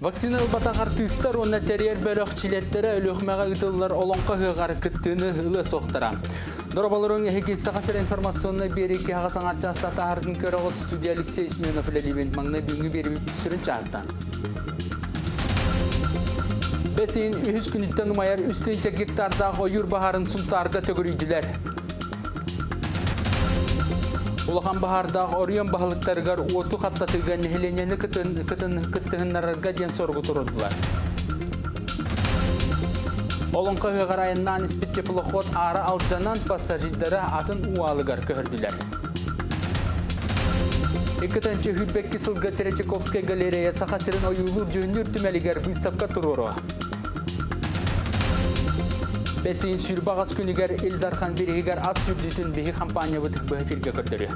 Вакцина ылбата артыстар онна терьер бөлөк чилеттері өлөкмәгә ытыллар олонқа хыгар кыттыны ылы соқтыра. Дорабалырың эхеки сақасыр информационны бері ки хағасан арчаса тахардың көріғыт студия Алексей Сменов ләлибен маңны бүгінгі бері сүрін. Бесейін үхіз күніттен ұмайар үстінче гектардағы ойыр төгірүйділер. Улахан бахардағы орион бахалыктарыгар оту қаттатыған нехеленені кыттығынларға ден соргу тұрудылар. Олонқа ғарайыннан испит теплоход ара алжанан пассажирдары атын уалыгар көрділер. Екітінші хүлбекки сылға Теретиковская галерея сақасырын ойулур жөнүр түмәлігер тұруру. Бесейін сүрбағас күнігер Илдархан Берегер ат сүрдетін бейі компания бұтық бұғы фирге көрдірі.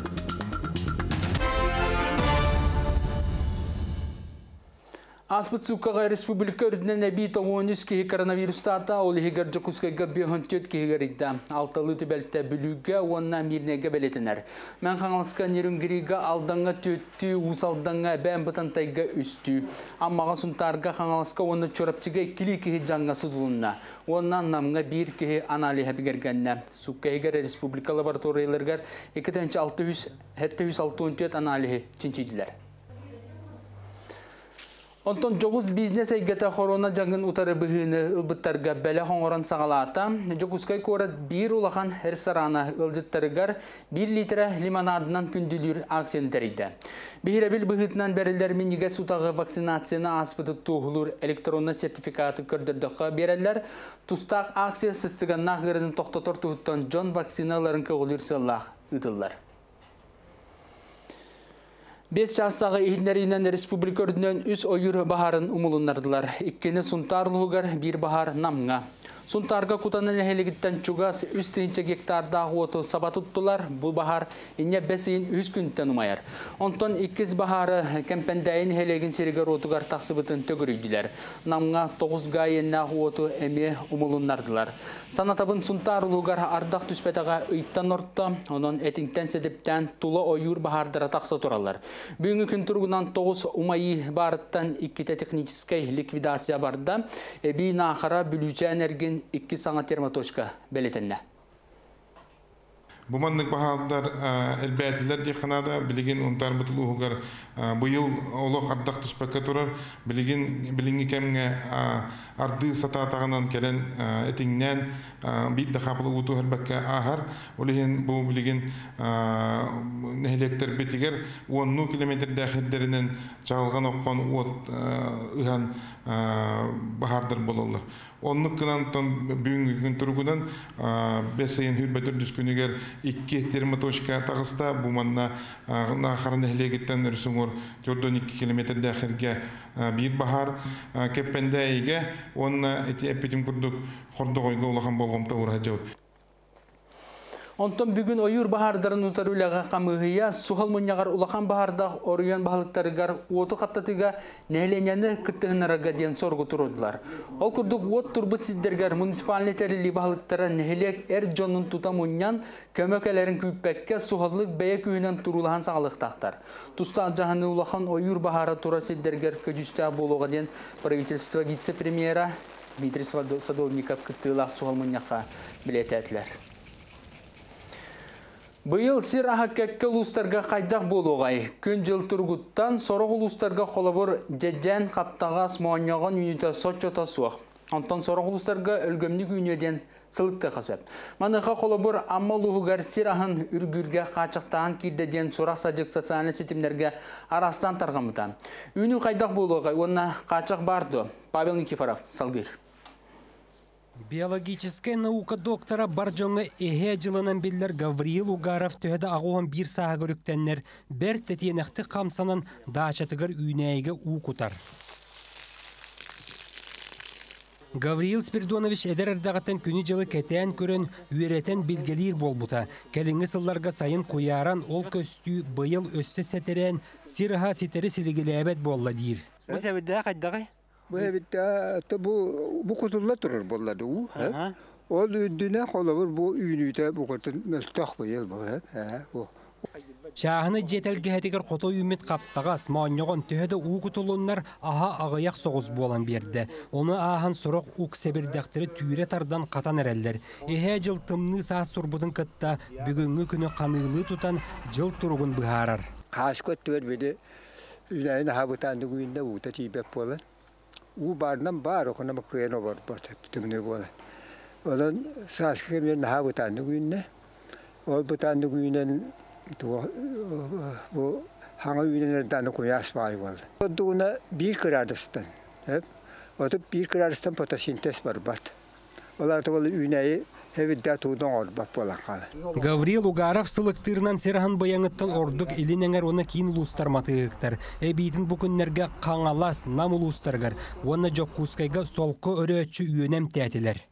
Аспыт суккаға республика үрдінен әбей тоғуыныз кеге коронавирустата ол егер жүкускайға бейхін төт кегер идді. Алталы түбәлті бүлігі онна мирнеге бәлетінер. Мән қаңылысқа нерінгірігі алданға төтті, усалданға бән бұтантайға үсті. Аммаға сұнтарға қаңылысқа оны чорапчыға кілі кеге жаңға сұдылынна. Оннан намға бір аналиға бігергенне. Сукка республика лабораторияларғар 2-664 аналиға чинчиділер. Онтон жоғыз бизнес әйгеті хорона жаңын ұтары бұғыны ұлбыттарға бәлі қоңыран сағалата, жоғызкай көрат бір улахан ресторана ұлжыттарығар бір литра лимонадынан күнділер аксиен тәрейді. Бейрәбіл бұғытынан бәрілер менеге сутағы вакцинацияны аспыты туғылыр электронны сертификаты көрдірдіқі берәлер, тұстақ акция сыстығанна ғырының тоқтатор тұғыттан жон вакциналарын көғылыр сыллақ ұтылар. Бес жастағы ихнеринен республика үрдінен үс ойыр бахарын умылынардылар. Иккені сұнтарлығығар бір бахар намға. Сунтарга кутанын хелигиттен чугас гектардағы оту сабатыттылар. Бұл бахар ине бесейін үз күнттен умайар. Онтон иккіз бахары кемпендайын хелегин серігер отугар тақсыбытын төгірүйділер. Намға тоғыз гайеннағы оту әме умылыннардылар. Санатабын сунтар ардақ түспетаға ыйттан ортта, онон этиңтен седіптен тулы ойур бахардыра тақсы туралар. Бүгінгі күн тұрғынан тоғыз умайы барыттан икките техническай ликвидация барда, нахара бүлүүче энерген икки саңа термоточка белетенне. Буманнык баһалдар элбәтилер ди канада билеген унтар бутулу хугар быйыл оло хардак туспакка турар билеген билинги кемге арды сата тагынан келен этиңнән бит да хапылы уту хербәккә ахар. Улеген бу билеген нехлектер битигер 10 километр дәхәддәреннән чагылган оккан от ыхан бахардыр болалар. Оннук кынан бүгүнкү күн тургунан бесейин хүрбөтөр дүскүнүгер икки термоточка тагыста бу манна нахарны хелегеттен үрсүңөр жордон 2 километр дахирге бир бахар кеппендейге онна эти эпитим курдук хордогойго улахан болгомта ура жабыт Онтон бүгін ойыр бахардарын утарулаға қамығыя сухал мұньяғар улахан бахардақ орыян бахалықтарыгар оты қаптатыға нәйленяны күттігінарага ден соргу тұрудылар. Ол күрдік от турбыт сиддергер муниципалитәрілі бахалықтара нәйлек әр жонын тута мұньян көмөкәлерін күйіппәкке сухаллық бәйе күйінен турулахан сағалықтақтар. Туста жағаны улахан ойыр бахара тура сиддергер көжүстә болуға ден правительство вице-премьера Дмитрий Садовников күттігілақ сухал мұньяққа білет әтілер. Бұйыл сир аға кәкке ұлыстарға қайдақ болуғай. Күн жыл тұргуттан сорық ұлыстарға қолабыр жәджән қаптағас муанияған үйніті сотчота суақ. Антон сорық ұлыстарға өлгөмнік үйнеден сылықты қасып. Маныға қолабыр амма ұлығығар сир ағын үргүрге қачықтаған кирдеден сұрақ сажық социальны сетімдерге арастан тарғамыта. Үйні қайдақ болуғай, онына қачық барды. Павел Никифоров, Салгир. Биологическая наука доктора Баржоңы эхе жылынан беллер Гавриил Угаров төһәдә агуан бир саға көрүктәннәр бер тетиенәхте камсанан дачатыгар үйнәйгә у кутар. Гавриил Спиридонович әдәрәрдәгәтен күні жылы кәтән көрін үйрәтен билгелер болбута. Кәліңгі сылларға сайын куяран ол көстү быйыл өссө сәтерән сираха ситери силигиләбәт болла дир. Бу сәбәттә бу. Бу Чаһыны жетелгеһетигер хото үмит каптагас маонньоҕон төһөдө угу тулуннар аһа аҕыяк соҕус буолан биэрдэ. Оны ааһан сорох ук себирдэхтери түйре тардан катан эреллер. Эһэ жыл тымны саас турбутун кытта бүгүнгү күнү каныылыы тутан жыл туругун хабытанды ута тибеп болан. У барынан бар оқына. Олан сас кемден хабытанды күйінде. Ол бутанды күйінен бай градустан. Otop bir gradustan fotosintez бар бат. Гавриил Угаров сылыктырынан серхан баяңыттан ордук илинеңер оны кийин улустар матыгыктар. Эбитин бу күннәргә каңалас нам улустаргар. Оны жоккускайга солко өрөөчү үйөнем тәтилер.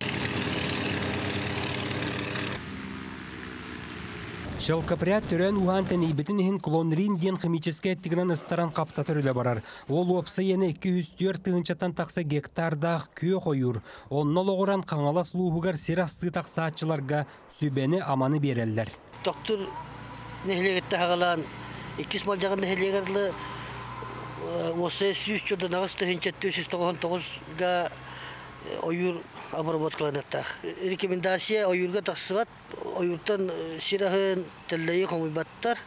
Шелкопряд түрен ухантен ибитин ихин клонрин диен химический тигнан ыстаран капта түрілі барар. Ол опсы ене 204 тыгынчатан тақса гектардақ күйе қойыр. Оннол оғыран қаңалас луғығар сирасты тақсаатчыларға сүбені аманы береллер. доктор нехлегетте хагалан иккис малжаган нехлегерлы осы сүйүс жолда нагыс тыгынчатты сүз тогон тогузга оюр обработкаланаттах рекомендация таксыбат оюртан сирахын теллейи комуйбаттар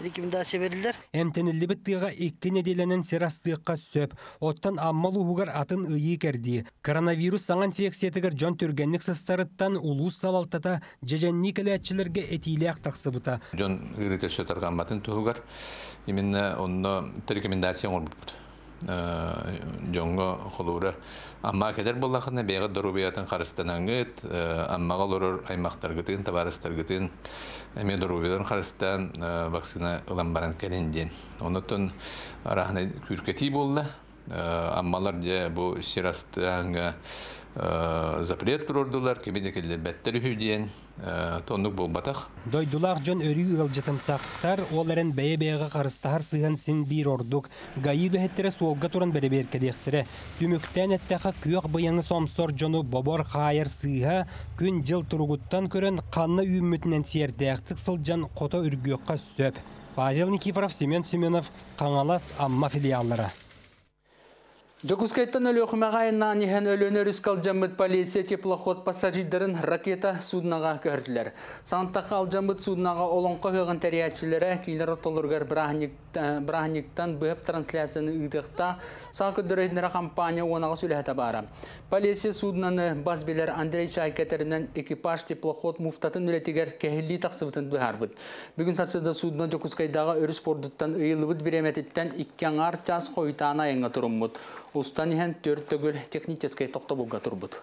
рекомендация берилдер Әмтенілібіт тыға икки неделенен сирастыққа сөп. Оттан аммал уғығар атын ұйы кәрді. Коронавирус саңан инфекциятығыр жон түргенлік сыстарыттан улус салалтата жеженні кіләтчілерге этилек тақсыбыта. Жон ырыты сөтарган батын туһугар именно онно рекомендация олбут. Жонго холура амма кедер боллахына бега дорубиятын карыстанаңыт аммага лорор аймактаргытын табарыстаргытын эме дорубиятын карыстан вакцина ылан баран келенден. Онотон арахны күркети болла. Аммалар же бу сирастыга запрет турдулар, кебеде келдер беттер үһүден, тоннук болбатах. Дойдулақ жон өрі ылжытым сақтар, оларын бәе-бәеға қарыстағар сыған син бір ордук. Гайы дөһеттері солға туран бәрі беркелектері. Түміктен әттәқі күйақ бұяңы сомсор жону бобор қайыр сыға, күн жыл тұрғыттан көрін қанны үйімітінен сиердәқтік сылжан қото үргіққа сөп. Павел Никифоров, Семен Семенов, Қаңалас, Амма филиаллары. Жокускайттан өлі оқымағайынна нехен рискал жаммыт полиция теплоход пассажидерін ракета суднаға көрділер. Санаттақы ал жаммыт суднаға олонқа høғын тәриятчілері кейлер отолырғар бірахниктан бұғып трансляцияны ұйдықта сақы дүрейтінері компания онаға сөйләті бара. Полиция суднаны базбелер Андрей Чайкетерінен экипаж теплоход муфтатын үлетігер кәхілі тақсыбытын бұғарбыд. Бүгін сатсыда судна Жокускайдағы өріс бордыттан ұйылыбыд біреметтен иккенғар час қойтана еңі тұрыммыд. Устан иһен төрт төгөл технический тохтобулга турбут.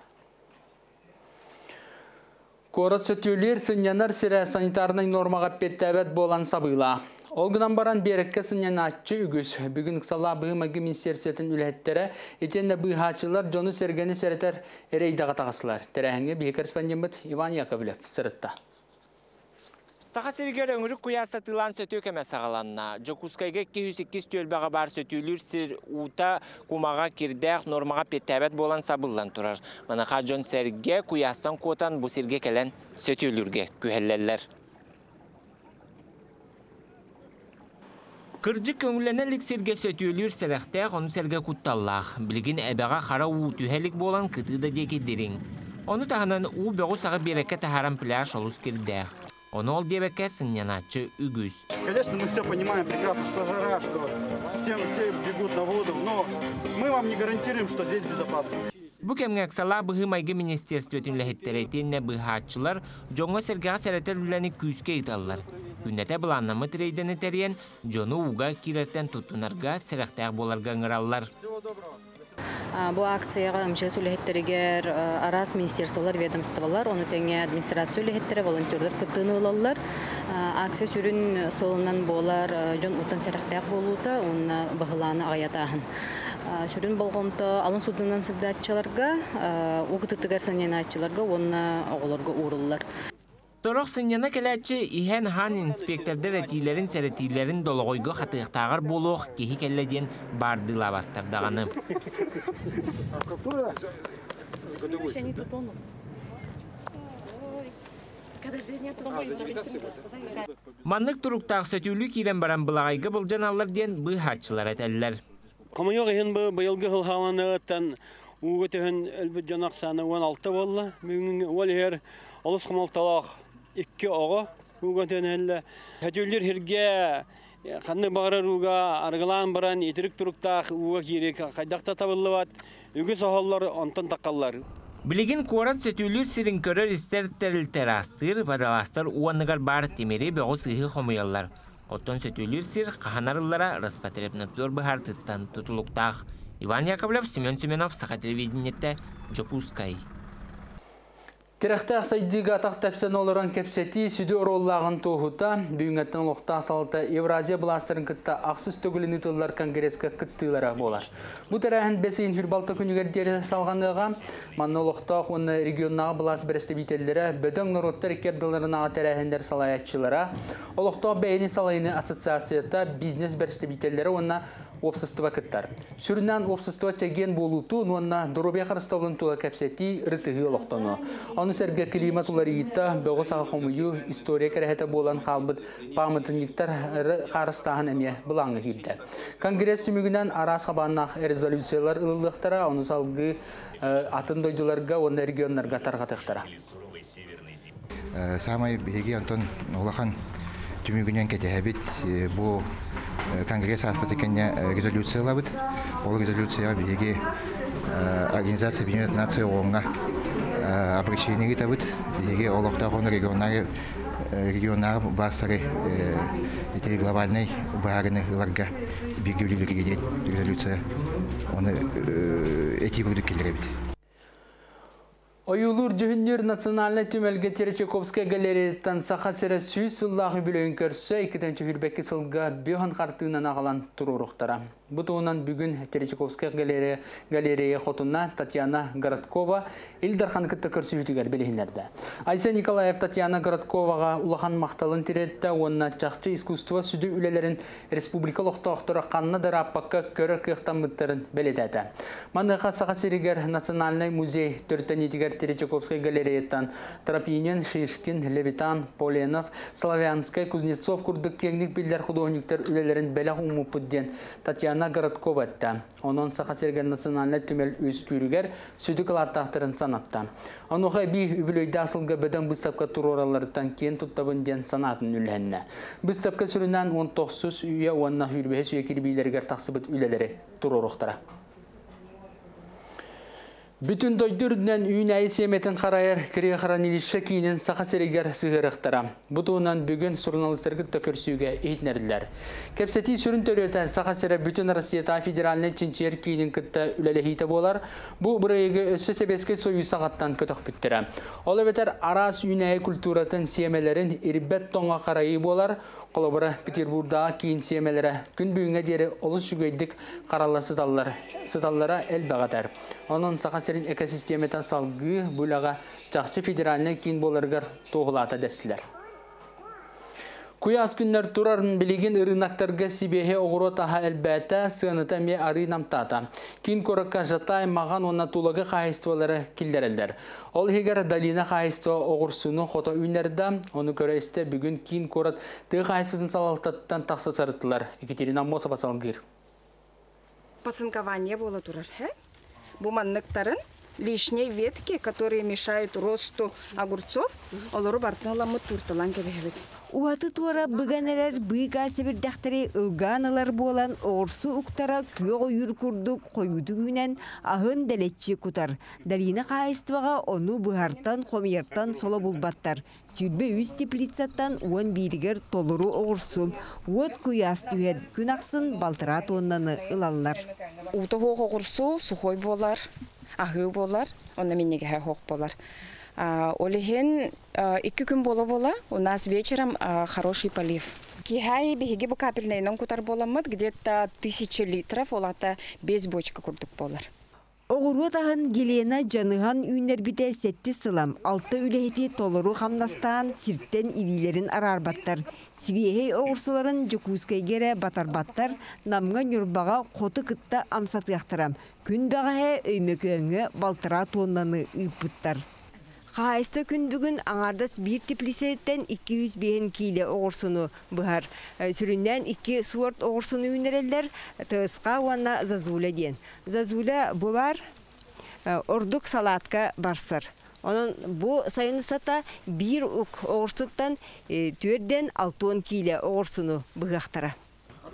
Корот сөтүлер сынянар сире санитарный нормаға петтәбәт болан сабыла. Олгынан баран берекке сынyan атчы үгіз. Бүгін қысала бұғымағы министерсетін үләттері, етенде бұғачылар жоны сергені сәретер әрейдаға тағасылар. Тәрәхіңе бей корреспондент Иван Яковлев сырытта. Саха сергер өңірік куяса тылан сөтө кәмә сағаланна. Жокускайга 208 төлбәға бар сөтүлүр сир ута кумага кирдәк нормага петтәбәт болан сабыллан турар. Манаха жон серге куястан котан бу сирге келен сөтүлүрге күһелләләр. Кыржык көңүлленелик сирге сөтүлүр сәрәхтәк оны серге кутталлах. Билигин әбәға қара уу түһәлик болан кытыда деки дирин. Оны тағынан уу бәғу сағы берекке тахарам пляж олус кирдәк. Оны ол дебекке сыньяначы үгіз. Конечно, мы все понимаем прекрасно, что жара, что всем все бегут на воду, но мы вам не гарантируем, что здесь безопасно. Бу кемгәк сала быһы майгы министерствотын ләһеттеретинне быһаатчылар жоңга сергега сәрәтер үләни күскә италлар. Күннәтә буланнамы трейдене тәрен жону уга кирертен тутунарга сәрәхтәк боларга ңыраллар. Бу акцияга МЧС үлехеттеригер арас министерстволар ведомстволар, оны теңе администрация үлехеттері, волонтерлер кыттыны ылалар. Акция сүрін сылынан болар, жон утан сәріқтәк болуыта, оны бұғыланы аятағын. Сүрін болғымта алын судынан сыбдатчыларға, уғытыттығар саненатчыларға, оны оғыларға. Торох сыньяна келәтчі иһән хан инспектордар әтилерин сәрәтилерин дологойго хатыктагар болуох кеһи келледен барды лабаттардаганы. Маннык туруктаах сөтүүлүү киирен баран былағайга былжан аллар диен быйхатчылар этеллер. Коммуняк иһин бу быйылгы хыл хаваныгыттан угы төһөн элбит жанак саны 16 болла. Бүгүн ол хер олус хамалталах 2 ого угы төһөнле. Хөтүллер хирге Ханны багыраруга аргылан баран итерик туруктаах уга кирек кайдакта табыллыбат. Үгү сохоллар онтон таккаллар. Билигин куарат сөтүүлүр сирин көрөр истер терилтер астыр, бадаластар уанныгар бар темери бөгөс ыхы хомуяллар. Оттон сөтүүлүр сир каханарыллара Роспотребнадзор бахартыттан тутулуктаах. Иван Яковлев, Семен Семенов, Саха телевидениетте, Джопускай. Тирәхтәк сайдыга атақ тәпсен олыран кәпсети сүді ороллағын тоғыта, бүйінгеттен лоқта салыта Евразия бұластырын кітті ақсыз төгілін ұтылар конгресска кіттілері болар. Бұ тәрәхін бәсейін хүрбалты күнігердері салғаныға, манны лоқта оны регионнаға бұлас бірісті бителері бөдің нұроттар керділерінаға тәрәхіндер салаятчылара, олықта бәйіні салайыны ассоциацията бизнес бірісті бителері онына общество кыттар. Сүрінен общество теген болуту, нуанна доробия қарыстаулын тула кәпсети рытығы олықтаны. Оны сәрге климат улар иетта, бөғы сағымыю история кәрәхеті болан қалбыт памытынниктар қарыстағын әме бұлаңы хилді. Конгресс түмігінен арас қабаннақ резолюциялар ылылықтара, оны салғы атын дойдыларға, оны регионларға тарғатықтара. Самай беги Антон Олахан түмүгүнен кетебит бу конгресс атпатыкене резолюциялабыт ол резолюция беги организация Объединенных Наций оңга обращение гитабыт беги олокта он регионары регионар басары эти глобальный барыны ларга бигдүүлүлүгү резолюция. Оны эти күрдүк келеребит Ойулур жүхіннер национальный түмелге Теречековская галереяттан сақа сірі сүй сыллағы білейін көрсі, екіден чүхірбәкі сылға бүйін қартығынан ағалан тұруруқтара. Бұтуынан бүгін Теречековская галерея, галерея хотуна Татьяна Городкова Илдархан кітті көрсі үтігер білейіндерді. Айса Николаев Татьяна Городковаға улахан мақталын тиретті, онына чақчы искусство сүді үлелерін республика лоқтауқтыры қанны дара аппаққа көрі қиықтан мұттарын белетәді. Маныға сақа сірігер национальный музей түрттен етігер Теречаковской галереяттан Тропинин, Шишкин, Левитан, Поленов, Славянская, Кузнецов, Курдык кеңдік билдер художниктер үлелерін бәлі умупудден Татьяна Городкова әтті. Онын сақа серген национальный түмел өз күрігер сүдік алаттақтырын санатта. Онуға би үбілөйді асылға бөден бұстапқа турораларыттан кен тұттабын санатын үләнне. Бұстапқа сүрінен 19 үйе онына хүрбеhe сүйекері билергер тақсыбыт үлелері турорықтара. Бүтін дойдырдынан үйін әйі семетін қарайыр кіре қараниліші кейінен сақа серегер сығырықтыра. Бұтуынан бүгін журналистергі төкірсуге ейтнерділер. Кепсети сүрін төрөті сақа сере бүтін Россията федеральный чинчер кейінен күтті үлелі болар. Бұл бұрайығы өсі себеске сойу сағаттан көтіқ бүттірі. Ол өбетер арас үйін әйі культуратын семелерін ирбет тоңға қарайы болар. Қолыбыры Петербургдағы кейін семелері күн бүгінге дері олыс жүгейдік қаралы сыталлара әл бағатар. Оның сақа серин экосистемета салгы бұлаға жақсы федеральный кейін боларғар тоғылата дәсілер. Куяс күннер турарын білеген ырынақтарға сибеге оғыру таға әлбәті сығыныта ме ары намтата. Кин коракка жатай маған онна тулагы қайыстывалары келдерелдер. Ол егер далина қайыстыва оғырсыны қота үйнерді, оны көресті бүгін кин корат ты қайыстысын салалтаттан тақсы сарыттылар. Екатерина Моса басалгыр. Пасынкование было турар, 몸안 늑다른 лишней ветки, которые мешают росту огурцов, олору кебехебет. Уаты туара быганерер быга себирдәхтери ылганалар болан орсу уктара күйо юр курдук койудугунен ахын делетчи кутар. Далина кайствага ону быхартан хомьертан соло булбаттар. Тюрбе үз теплицаттан уон биригер толуру орсу. Уот куяс түйед күн ақсын балтыра тоннаны ылаллар. Утого огурсу сухой болар, ахы болар, онна миннеге хок болар. Олихен iki күн бола бола, у нас вечером хороший полив. Кихай беги бу капельный кутар боламыт, где-то тысяча литров, олата без бочка курдук болар. Оғыру тағын Гелена жаныған үйнер біте сетті сылам. Алты үлехеті толыру қамнастан сирттен илилерін арарбаттар. Сивиехей оғырсуларын жүкузкайгере батарбаттар, намға нүрбаға қоты кытта амсатыяқтырам. Күн бағаhe өймекөңі балтыра тоннаны Қайысты күндігін аңардас бір теплисеттен 200 бейін кейлі оғырсыны бұхар. Сүріннен 2 суарт оғырсыны үнерелдер тығысқа уанна зазуля ден. Зазуля бұ бар ордук салатка барсыр. Onun bu sayın usata bir uk oğursuттан төрден алтуон киле оғырсыны бұғақтара.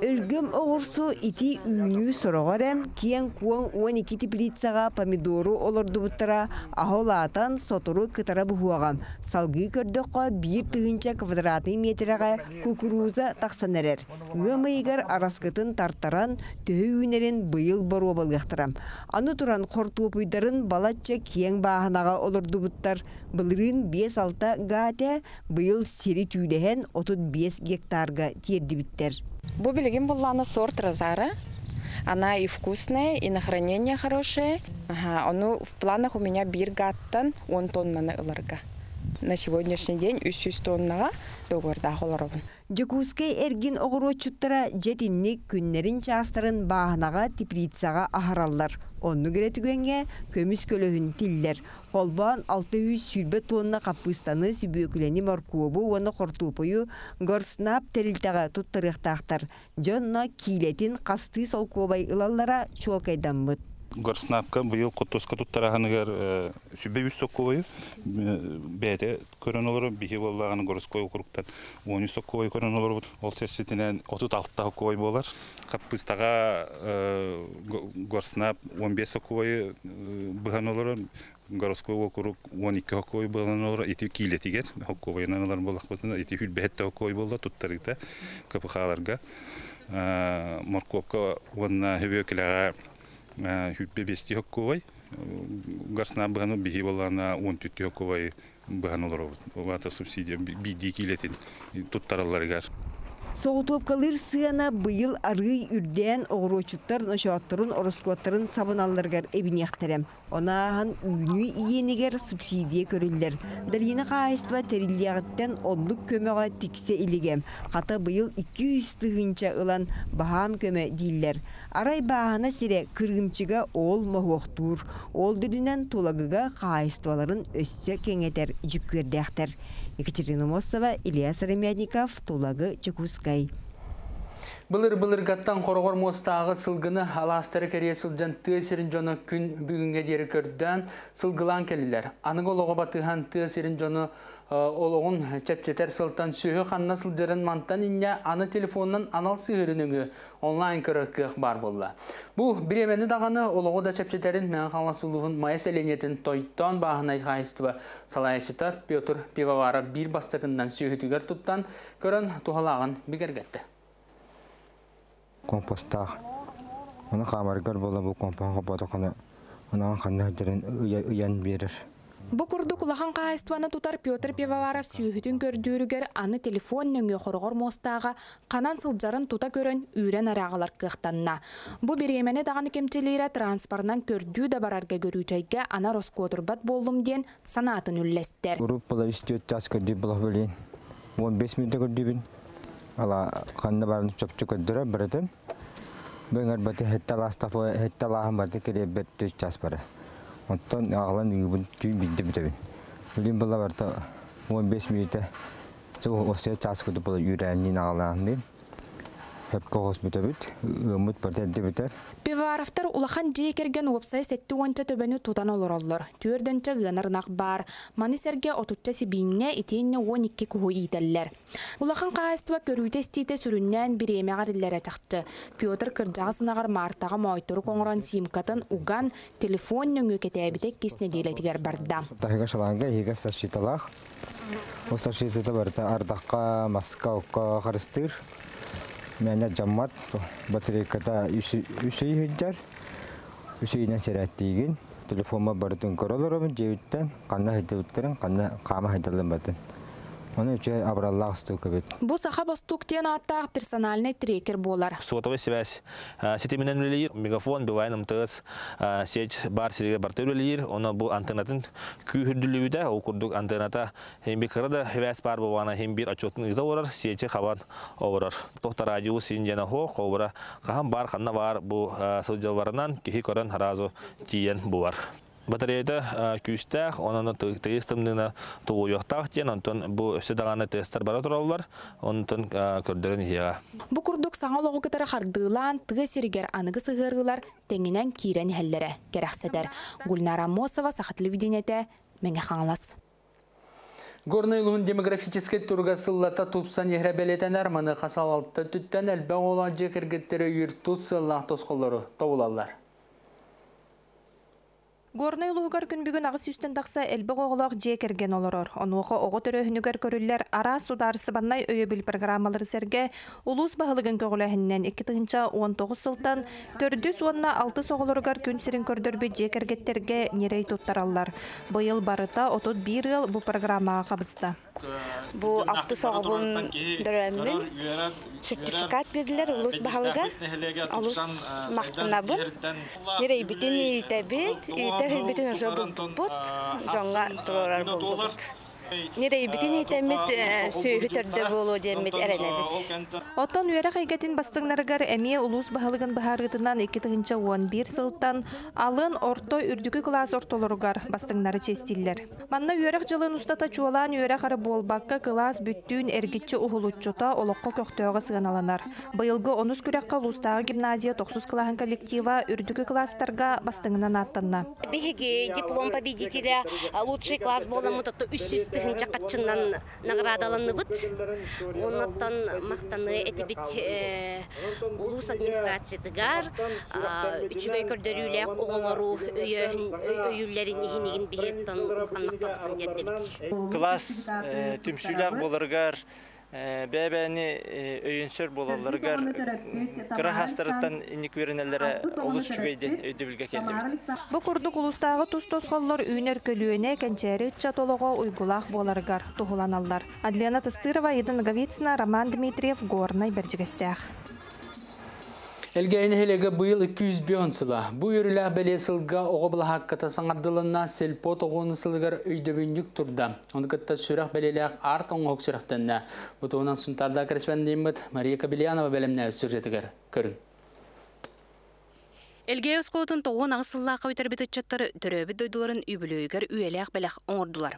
Өлгім оғырсу ити үйні сұрағарам, киен куан 12 теплицаға помидору олырды бұттара, ахолатан сотуру кытара бұхуағам. Салғы көрдіққа бір түгінші квадратный метраға кукуруза тақсанарар. Үмейгар арасқытын тартаран төхі үйнерін бұйыл бару балғақтарам. Аны туран қортуып үйдарын балатча киен бағанаға олырды бұттар. Бұлырын 5-6 гате бұйыл сері түйдеген 35 гектарға терді біттер. Бу билигин буллана сорт розара. Она и вкусная, и на хранение хорошее. Ага, оно в планах у меня бир гаттан 10 тоннаны ыларга. На сегодняшний день 300 тоннаға доғырда холоробын. Жекускай эргин оғырочуттара жетинник күннерин частарын бағынаға теплицаға ахараллар. Онну керетүгенге көміс көлөһүн тиллер. Холбан 600 сүрбе тонна капыстаны сүбөкүлени моркуобу оны хортуупую горснап терилтага туттырыктактар. Жонна килетин касты солкобай ылаллара чуалкайданмыт. Горснапка быйыл котоска туттараханыгар соккобой бээте көрөн олор бихи боллаганы горской округтан он соккобой көрөн олор ол терситинен отут каппыстага горснап он бес соккобой быхан олор городской округ он iki hokkoy болан олор ити ити хоккой туттарыта морковка онна хүлпе бести хоккубай гарсына быгану биһи боллана он түттү хоккубай быгану олор вата субсидия биди килетин туттараларгар Соғытуапкалыр сыяна бұйыл арый үрден оғырочуттар ношуаттырын ороскуаттарын сабыналаргар эбинехтерем. Онахан үйні иенігер субсидия көрілдер. Далина қайыства терилияғыттен онлық көмеға тиксе илігем. Қата бұйыл 200 тығынча ылан бағам көме дейілер. Арай бағана сире кыргымчыга ол мохуқтур. Ол дүрінен тулагыга қайыстваларын өссе кеңетер жүккердәқтер. Екатерина Мосова, Илья Саремядников, Тулагы, Чекускай. Былыр-былыр гаттан қорғыр мостағы сылғыны аластары кәрие сылжан тыасерін жоны күн бүгінге дері көрден сылғылан келілер. Аның олығы батыған тыасерін жоны олығын чәпчетер сылтан сүйі қанна сылжарын мантан инне аны телефоннан анал сығырыныңы онлайн көрікі бар. Бұл біремені дағаны олығы да чәпчетерін мән қаласылығын майя сәленетін тойтон бағын айқайыстығы салайшыта Петр Пивавара бір бастықындан сүйітігер тұттан көрін туғалағын бігергетті компостах оны хамаргар бола бу компонга бодокана онан ханна жерен уян берер Бу курдук улахан каастваны тутар Петр Пивоваров сүйүхүтүн көрдүүрүгер аны телефон нөңгө хоргор мостага канан сылжарын тута көрөн үрен араагалар кыхтанна. Бу биремени даганы кемчелире транспортнан көрдүү да барарга көрүүчайга ана роскотурбат болдум ден санаатын үллестер. Группала истиот час көрдүү болох белин. 15 минутта көрдүүбүн. Ала канна барын чөпчө көрдүрө бирден. Бөңөр хетталахан баты кере бет төс час бары. Оттон ағылан үйбін түйін бидді бітебін. Үлін бұла барта 15 минута осы час күді бұла үйрәнін ағылан дейін. Хеп коғыз бітебіт, өміт бәрдәді бітер. Пиваровтар улахан жей керген уапсай сетті уанча төбені тутан олар. Түрденче гынарнақ бар. Маны серге отучча сибинне итейінне 12 куху ителлер. Улахан қайыстыва көрүйте стейте сүріннен бір еме ғариллері чақты. Петр кыржағы сынағар мартаға мойтыру коңыран симкатын уган телефон нөңі кетебітек кесіне дейлетігер барда. Тахига шаланга хига. Ол саршитата барда маска. Мәне жаммат батарейкада үсей хиджар. Үсейінен сәрәттейгін. Телефонма бардын көрілерімін жеуіттен. Қанна хайдауыттарын, қанна қама хайдалын батын. Оны үче абраллах стука бит. Бу саха бастук тен аттаг персональный трекер болар. Сотовая связь. Сетеменен үлелер, мегафон, билайн МТС, сеть бар сирге бартыр үлелер. Оны бу антеннатын күйүрдүлүбүдө, ол курдук антенната bir kırada heves бар hem bir açotun ida orar, siyece xabar orar. Tohta radio sin jana ho qobra. Qaham бар қанна бар бу сылжаларынан кихи көрөн харазо тиен буар. Батареяда күстәк, онаны тыйыс тымнына тулуяқтақ ден, онтон бу өсі дағаны тестер бара тұралар, онтон көрдерін ияға. Бу курдук саңа логу кытары хардыылаан тыгы сиригер аныгы сыгырылар теңинен кирен хәлләре керәксәдер. Гульнара Мосова сахат телевидениете меңе хаңлас. Горныйлуын демографический турга сыллата тупсан ехребелетен арманы қасалалты түттен әлбә ола жекергеттері үйірту сыллақ тосқолары тоғылалар. Горный лугар күн бүгін ағыс үстен дақса әлбі оғылақ жекерген олорор. Онуға оғы төрөһүнүгер көрүллер ара сударысы баннай өйө бил программалары серге улус бағылығын көгіләһіннен 2-19 сылтан 410 6 соғылыргар күн сирин көрдөрбү жекергеттерге нерей туттараллар. Быйыл барыта отут бир ыл бу программаға қабысты. Бу алты соғыбын дөрәмін сертификат бердилер улус бағылыға. Улус мақтанабын. Нерей битин итәр битин уже бут, жаңға турар бут. Нерей битин итәмит сөйхүтәрдә болу демит әрәнәбит. Оттон үере хайгатын бастыңнарыгар әмие улус баһалыгын баһарытынан 2-11 сылтан алын орто үрдүгү класс ортолоругар бастыңнары честиллер. Манна үерек жылын устата чуолан үере хары болбакка класс бүттүүн эргитчи ухулуччута олокко көктөөгө сыганаланар. Быйылгы онус күрәккә улустагы гимназия 9 классын коллектива үрдүгү класстарга бастыңынан аттанна. Биһиги диплом победителя лучший класс боламы тотто 300 тыгынча катчыннан наградаланыбыт. Оннан мактаны этибит улус администрациятыгар үчүгөй көрдөрүлэк оголору өйүллерин ихинигин биһеттон улхан макталыктын дердебит. Класс түмсүләк болыргар бәбәне өйінсөр болаларгар кырахастырыттан инник веренеллere олус чүгейден өйді білге келді. Бу курдук улустагы тус тосқоллор үйнер көлүөнө кенчери чатолого уйгулах боларгар тухуланаллар. Адлена Тыстырова, Иден Говицина, Роман Дмитриев, Горный Берджигестях. Элгейін хелеге бұйыл 200 бион сыла. Бұ үрілі бәле сылға оғы бұла хаққата саңардылына селпо тоғуыны сылғар өйдөбіннік тұрда. Оны кітті сүрақ бәлелек арт оңғық сүрақтанна. Бұтуынан сұнтарда корреспондент бұд Мария Кабелянова бәлемне сюжетігер. Көрін. Элге осколтын тоғын ағысыллаққа өтербет отчаттары төрөбіт дойдуларын үбілөйгер үйелек бәләқ оңырдулар.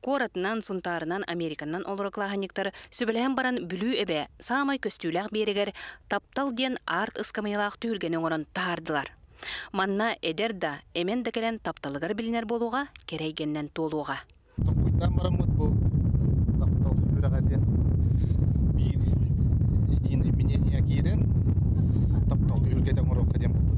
Коратынан, сұнтарынан, Американнан олырықлағанектар сөбілән баран бүлі әбе самай көстүләқ берегер таптал ден арт ыскамайлақ түйілген оңырын тардылар. Манна әдер да әмен дәкелен тапталығар білінер болуға, керейгеннен толуға. Киірен таптал үргеден оңырыққа ден бұл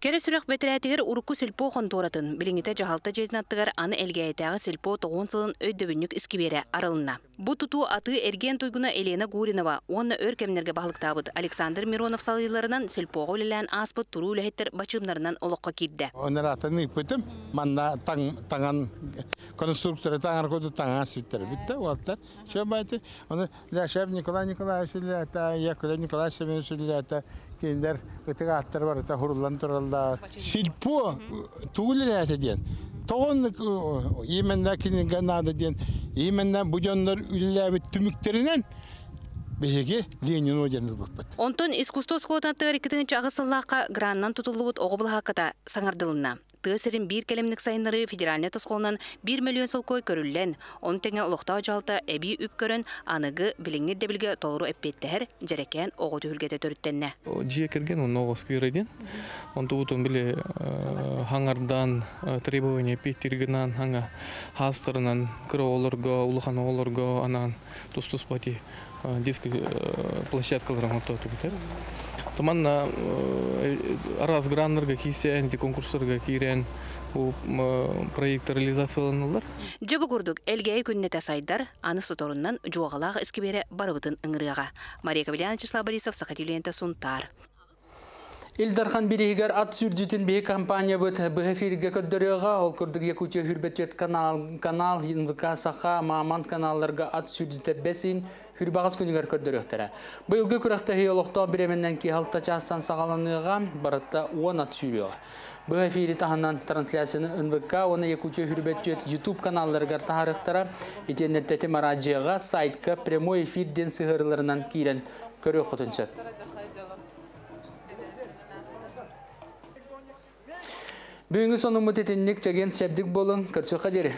Кәрі сүрек бәтірәтігер ұрыққы сілпо қонторатын, біліңіті жағалта жетінаттығар аны әлгәйтәғы сілпо тоғын сылын өйдөбіннік іскібері арылына. Бұ тұту аты әрген тойгуна Елена Гуринова, онны өркемнерге бағылықтабыд. Александр Миронов салыйларынан сілпоғы өлілән аспыт тұру үләхеттер бачымнарынан олыққа кирді. Оныр атын үппетім, манна таңан конструкторы таңар көді таңан свиттері бітті, олаттар. Шо бәйті, оны Ляшев Николай Николаевич үліләті, Якулев Николай Семенович үліләті, кейіндер өтігі аттар бар, өті хұрылан тұралдар. Сильпо туғылыр әті ден. Тоғын еменна кенінге нады ден. Еменна бұжанлар үліләбі түміктерінен беге Ленин одерныз бұппыт. Онтон искусство скотаттыр 2-нче агысыллакка граннан тутулубут огыбыл хакыта саңардылына. Тысырын бир келемник сайынлары федеральный тосқолынан 1 миллион сылкой көрүллен. Он теңе улукта жалта эби үп көрөн аныгы билиңер дебилге толуру эппеттер жерекен ого түһүлгете төрүттенне. Жие керген он огос күйрейден. Он туутун биле хаңардан требование петтиргенан хаңа хастырынан анан тус-тус пати детский площадкаларын ототу битер. Таманна араз граннерга кисен, ди конкурсларга кирен бу проект реализацияланалар. Жабы курдук элгей күннете сайдар аны соторуннан жуагалага искибере барыбытын ыңырыга. Мария Кабеляна Числа Борисов Сунтар. Илдархан биригер ат сүрдүтін бей компания бұд бұхефирге көддөрөға, ол күрдік Якутия хүрбетет канал, канал, НВК сақа, маман каналларға ат сүрдүтер бесін хүрбағыз күнігер көддөрөқтері. Бұйылғы күрәқті хеологта біременнен ки халта частан сағаланыға барытта 10 ат сүйбеға. Бұхефири таханан трансляцияны НВК, оны Якутия хүрбетет YouTube каналларға тахарықтара, интернеттеті мараджияға сайтқа прямой эфирден сығырыларынан кейлен көрі Бүгінгі соны мұтетіннік жеген сәбдік болын көрсі қадері.